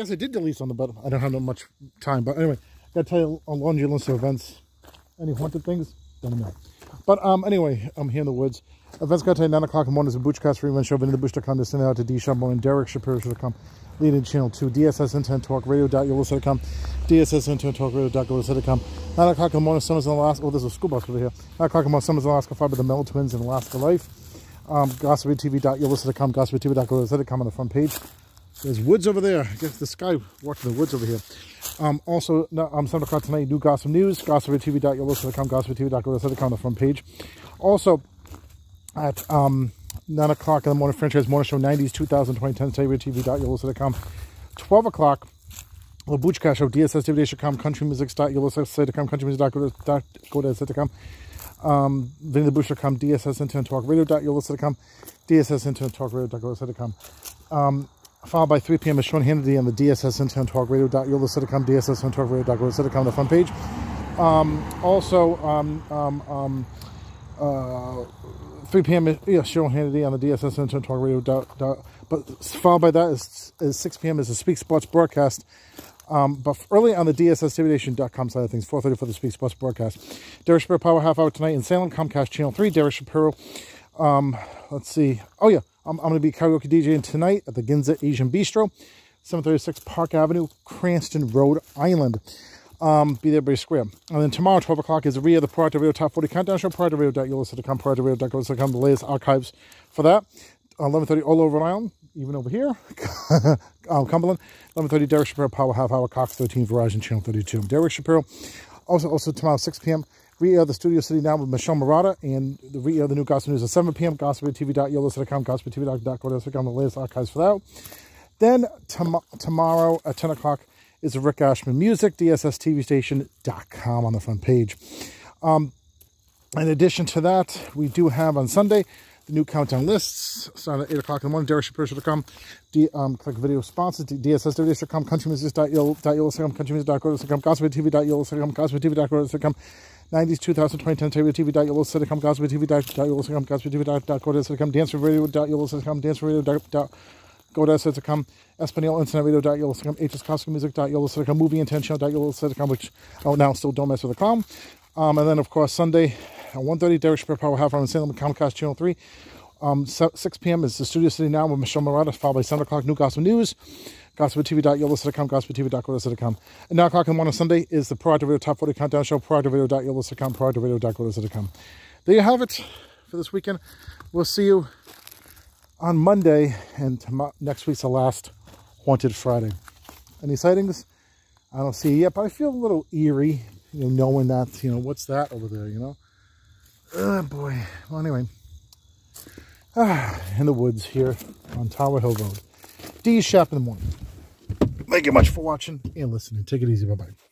guess I did delete something, but I don't have much time. But anyway, gotta tell you a laundry list of events. Any haunted things? Don't know. But um, anyway, I'm here in the woods. Events got to 9 o'clock in the morning is a Boochcast Revenge Show. Vinny the Bush.com to send out to D. Shumble and Derek Shapiro come. Leading channel 2, DSS Internet Talk Radio.com. DSS Internet Talk Radio.com. 9 o'clock in the morning, Summers in Alaska. Oh, there's a school bus over here. 9 o'clock in the morning, Summers in Alaska, five of the Mellow Twins in Alaska Life. Um, GossipTV.com, GossipTV.com on the front page. There's woods over there. I guess this guy walking the woods over here. Um, also, um, 7 o'clock tonight, new gossip news. GossipTV.com on the front page. Also, at um, 9 o'clock in the morning, franchise morning show 90s 2020 10 TV.com. 12 o'clock, the Boochcast show, DSSTV.com, countrymusic.com, countrymusic.com, um, Vinny the Bush.com, DSS Internet Talk Radio.com, DSS Internet Talk Radio.com. Um, followed by 3 p.m. is Sean Hannity on the DSS Internet Talk Radio.com, DSS Internet Talk Radio.com, on the front page. Um, also, um, um, um, uh, 3 p.m. Yeah, Sean Hannity on the DSS Internet Talk Radio. Dot, dot, but followed by that is, is 6 p.m. is the Speak Sports broadcast. Um, but early on the DSSTVNation.com side of things, 4.30 for the Speak Sports broadcast. Derek Shapiro Power Half Hour tonight in Salem, Comcast Channel 3. Derek Shapiro, um, let's see. Oh, yeah, I'm, going to be karaoke DJing tonight at the Ginza Asian Bistro, 736 Park Avenue, Cranston, Rhode Island. Um, be there, be square. And then tomorrow, 12 o'clock, is RIA, the Prior to Radio Top 40 Countdown Show. Prior to Radio.com, Prior to Radio.com, the latest archives for that. 11.30 all over Rhode Island, even over here. um, Cumberland. 11.30, Derek Shapiro, Power Half Hour, Cox 13, Verizon Channel 32. Derek Shapiro. Also, also tomorrow, 6 p.m., re-air the studio city now with Michelle Murata and the re-air the new Gospel News at 7 p.m. GospelTV.yolist.com, GospelTV.com, the latest archives for that. Then tom tomorrow at 10 o'clock, is Rick Ashman Music, DSSTVStation.com on the front page. Um, in addition to that, we do have on Sunday the new countdown lists. Start at 8 o'clock in the morning, DerekShapiro.com, D, um, click video sponsors, DSSWS.com, countrymusic.com, countrymusic.com, gospeltv.com, gospeltv.com, 90s, 2020, 10 TV.com, gospeltv.com, gospeltv.com, danceradio.com, danceradio.com, Go to come Espanol Internet Radio.yolo.com, HS Classical Music.yolo.com, Movie Intentional.yolo.com, which oh, now still don't mess with the clown. Um, and then, of course, Sunday at 1.30, Derek Shapiro Power Half Hour on Salem Comcast Channel 3. Um, 6 p.m. is the Studio City Now with Michelle Murata, followed by 7 o'clock, New Gospel News, gospeltv.yolo.com, gospeltv.co.com. And 9 o'clock on Sunday is the to Radio Top 40 Countdown Show, to radio.co.com. There you have it for this weekend. We'll see you on Monday, and next week's the last Haunted Friday. Any sightings? I don't see yet, but I feel a little eerie, you know, knowing that, you know, what's that over there, you know? Oh, boy. Well, anyway. Ah, in the woods here on Tower Hill Road. D Shap in the morning. Thank you much for watching and listening. Take it easy. Bye-bye.